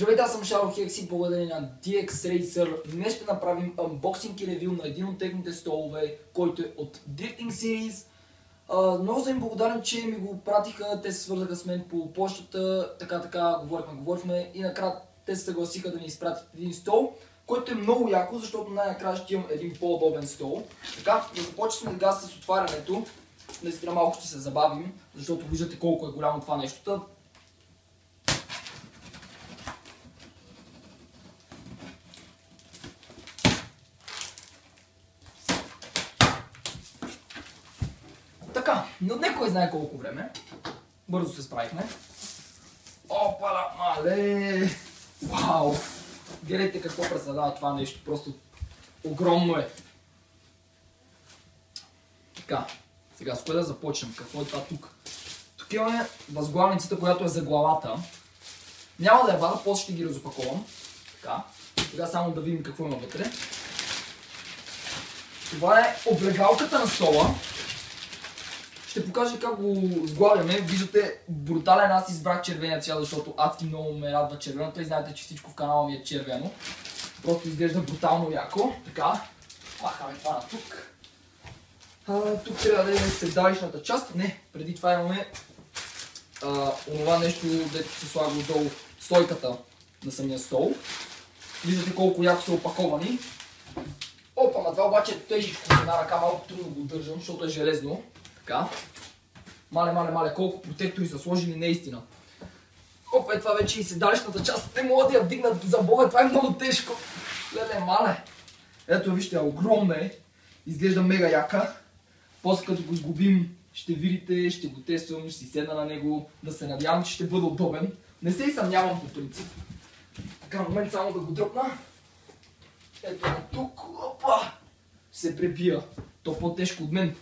Здравейте, аз съм Шаро Хекс и благодарение на DX Racer. Днес ще направим unboxing и ревю на един от техните столове, който е от Drifting Series. Много съм благодарен, че ми го пратиха, те се свързаха с мен по почтата, така така говорихме, говорихме и накрая те се съгласиха да ни изпратят един стол, който е много яко, защото най-накрая ще имам един по-удобен стол. Така, да започнем сега с отварянето. Наистина малко ще се забавим, защото виждате колко е голямо това нещо. Така, но не знае колко време. Бързо се справихме. Опа, мале! Вау! Гледайте какво представлява това нещо. Просто огромно е. Така, сега с кое да започнем? Какво е това тук? Тук имаме възглавницата, която е за главата. Няма да я вада, после ще ги разопаковам. Така, сега само да видим какво има вътре. Това е облегалката на стола. Ще покажа как го сглавяме. Виждате, брутален аз избрах червения цвят, защото адски много ме радва червеното и знаете, че всичко в канала ми е червено. Просто изглежда брутално яко. Така, махаме това на тук. А, тук трябва да имаме седалищната част. Не, преди това имаме а, онова нещо, дето се слага отдолу стойката на самия стол. Виждате колко яко са опаковани. Опа, ма това обаче е тежичко една ръка, малко трудно го държам, защото е железно. Така. Мале, мале, мале, колко протектори са сложили наистина. Опа, е това вече и седалищната част. Не мога да я вдигнат за бога, това е много тежко. Леле, мале. Ето вижте, огромна е. Изглежда мега яка. После като го сгубим, ще видите, ще го тествам, ще си седна на него, да се надявам, че ще бъде удобен. Не се и съмнявам по принцип. Така, момент само да го дръпна. Ето тук, опа, се пребия. То по-тежко от мен.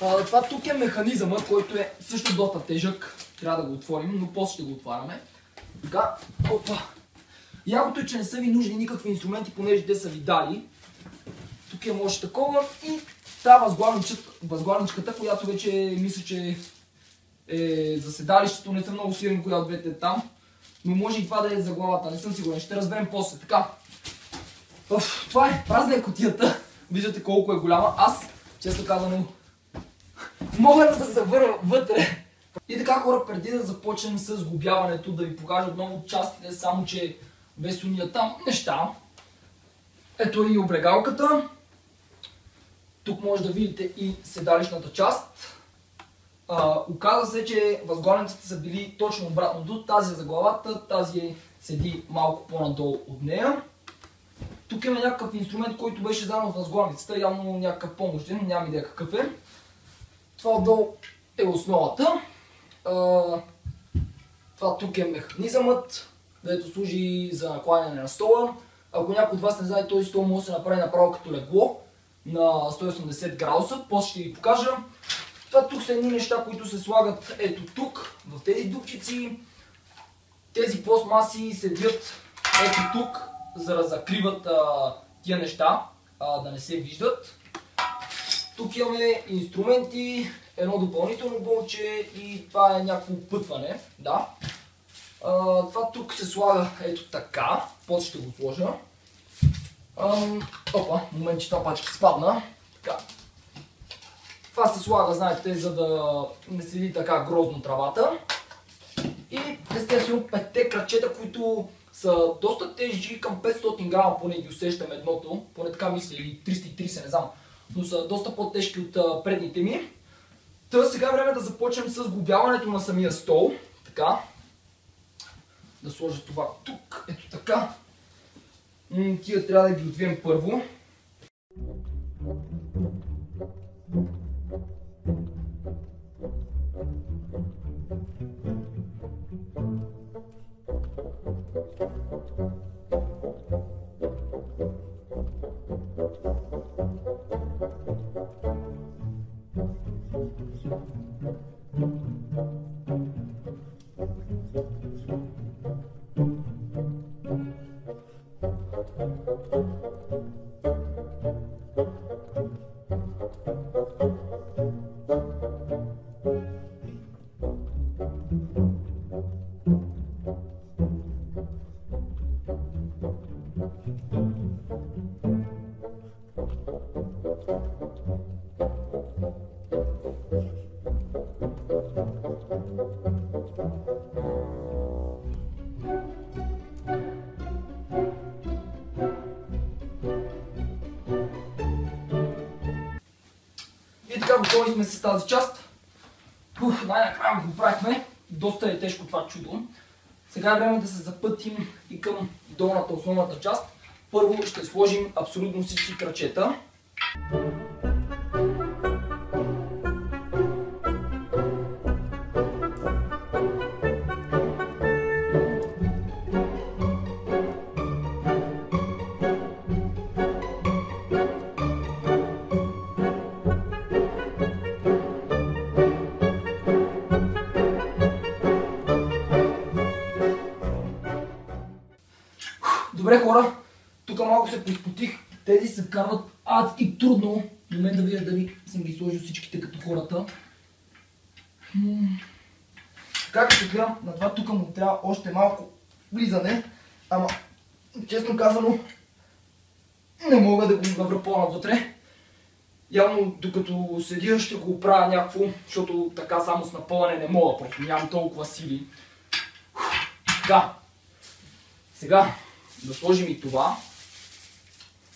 Това тук е механизъма, който е също доста тежък. Трябва да го отворим, но после ще го отваряме. Така, опа. Якото е, че не са ви нужни никакви инструменти, понеже те са ви дали. Тук е може такова и тази възглавничката, която вече мисля, че е за седалището. Не съм много сигурен коя от двете е там. Но може и това да е за главата, не съм сигурен. Ще разберем после. Така. Оф, това е, празна е котията. Виждате колко е голяма. Аз, често казано, мога да се завърна вътре. И така хора, преди да започнем с губяването, да ви покажа отново частите, само че без уния там неща. Ето и облегалката. Тук може да видите и седалищната част. А, оказа се, че възглавниците са били точно обратно до тази за главата, тази седи малко по-надолу от нея. Тук има някакъв инструмент, който беше заедно с възглавницата, явно някакъв помощен, няма идея какъв е. Това отдолу е основата. Това тук е механизъмът, където служи за накланяне на стола. Ако някой от вас не знае, този стол може да се направи направо като легло на 180 градуса. После ще ви покажа. Това тук са едни неща, които се слагат ето тук, в тези дупчици. Тези пластмаси седят ето тук, за да закриват тия неща, да не се виждат. Тук имаме инструменти, едно допълнително болче и това е някакво пътване. Да. А, това тук се слага ето така, после ще го сложа. Ам, опа, момент, че това пачка спадна. Така. Това се слага, знаете, за да не седи така грозно травата. И естествено петте крачета, които са доста тежи, към 500 грама поне ги усещам едното, поне така мисля, или 330, не знам, но са доста по-тежки от предните ми. Та сега е време да започнем с глобяването на самия стол. Така. Да сложа това тук, ето така. Тия трябва да ги отвием първо. Сме с тази част. Най-накрая го правихме. Доста е тежко това чудо. Сега е време да се запътим и към долната основната част. Първо ще сложим абсолютно всички крачета. Добре се поизпотих. Тези се карват адски трудно. В момент да видя дали съм ги сложил всичките като хората. Така като гледам, на това тук му трябва още малко влизане. Ама, честно казано, не мога да го навра по-навътре. Явно докато седя ще го правя някакво, защото така само с напълване не мога, просто нямам толкова сили. Така, сега да сложим и това.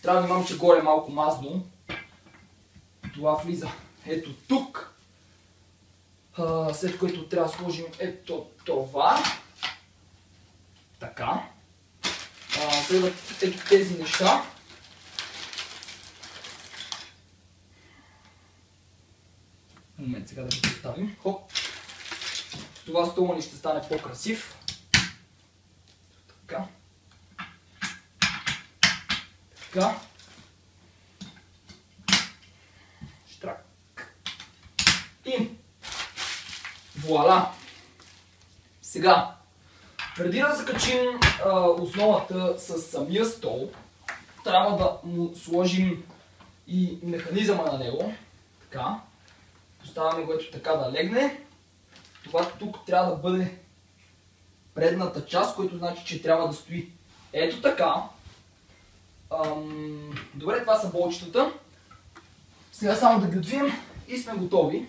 Трябва да внимавам, че горе е малко мазно. Това влиза ето тук. А, след което трябва да сложим ето това. Така. А, следват ето тези неща. Момент сега да го поставим. Хоп. Това стола ни ще стане по-красив. Така. Така. Штрак. И вуаля! Сега, преди да закачим а, основата с самия стол, трябва да му сложим и механизъма на него. Така. Поставяме го ето така да легне. Това тук трябва да бъде предната част, което значи, че трябва да стои ето така. Ам, добре, това са болчетата. Сега само да ги отвием и сме готови.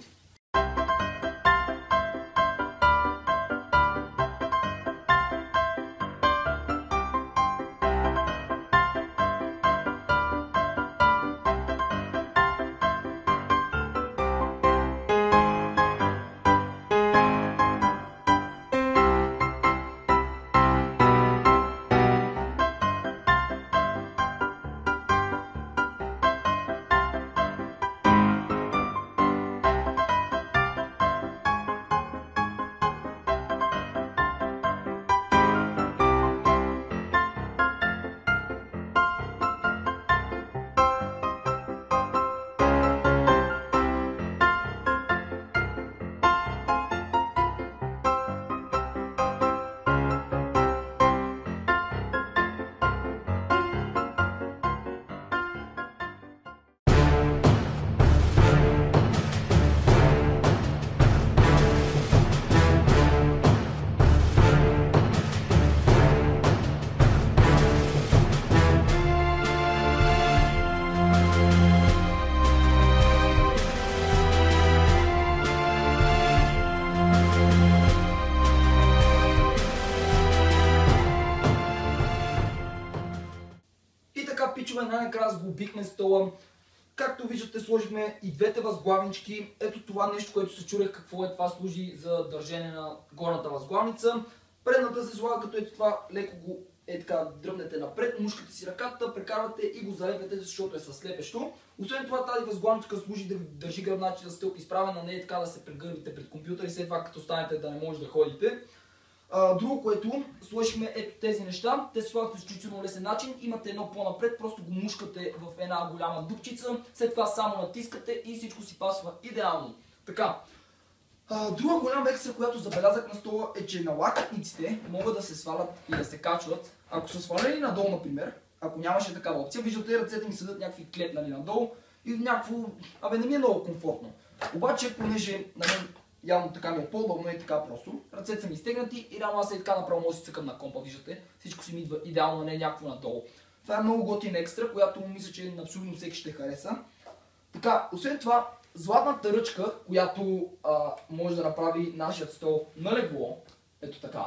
Така, пичове, най-накрая сглобихме стола. Както виждате, сложихме и двете възглавнички. Ето това нещо, което се чурех какво е това служи за държане на горната възглавница. Предната се слага като ето това, леко го е така дръпнете напред, мушкате си ръката, прекарвате и го залепете, защото е със слепещо. Освен това тази възглавничка служи да ви държи гръбначния стълб изправена, не е така да се прегърбите пред компютър и след това като станете да не може да ходите. Друго, което сложихме ето тези неща, те се слагат изключително лесен начин, имате едно по-напред, просто го мушкате в една голяма дупчица, след това само натискате и всичко си пасва идеално. Така, друга голяма екстра, която забелязах на стола е, че на лакътниците могат да се свалят и да се качват. Ако са свалени надолу, например, ако нямаше такава опция, виждате ръцете ми седат някакви клетнали надолу и някакво, абе не ми е много комфортно. Обаче, понеже на мен явно така ми е по-удобно и така просто, ръцете са ми стегнати и реално аз е така направо може да си цъкам на компа, виждате, всичко си ми идва идеално, не е някакво надолу. Това е много готин екстра, която мисля, че абсолютно всеки ще хареса. Така, освен това, златната ръчка, която а, може да направи нашият стол на легло, ето така.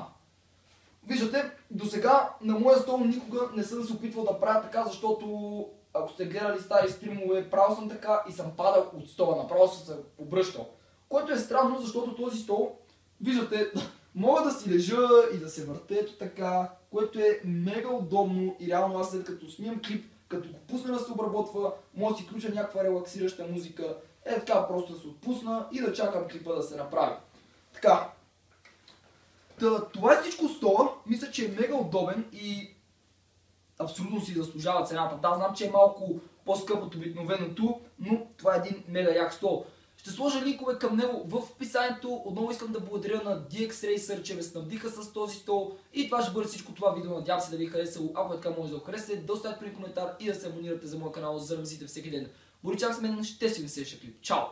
Виждате, до сега на моя стол никога не съм се опитвал да правя така, защото ако сте гледали стари стримове, правил съм така и съм падал от стола, направо съм се обръщал. Което е странно, защото този стол, виждате, мога да си лежа и да се въртя ето така, което е мега удобно и реално аз след като снимам клип, като го пусна да се обработва, мога да си включа някаква релаксираща музика, е така просто да се отпусна и да чакам клипа да се направи. Така. Та, това е всичко стола. Мисля, че е мега удобен и абсолютно си заслужава цената. Да, знам, че е малко по-скъп от обикновеното, но това е един мега як стол. Ще сложа линкове към него в описанието. Отново искам да благодаря на DX Racer, че ме снабдиха с този стол. И това ще бъде всичко това видео. Надявам се да ви е харесало. Ако е така, може да го харесате, да оставите при коментар и да се абонирате за моя канал, за да всеки ден. Боричак с мен, ще си ви следващия клип. Чао!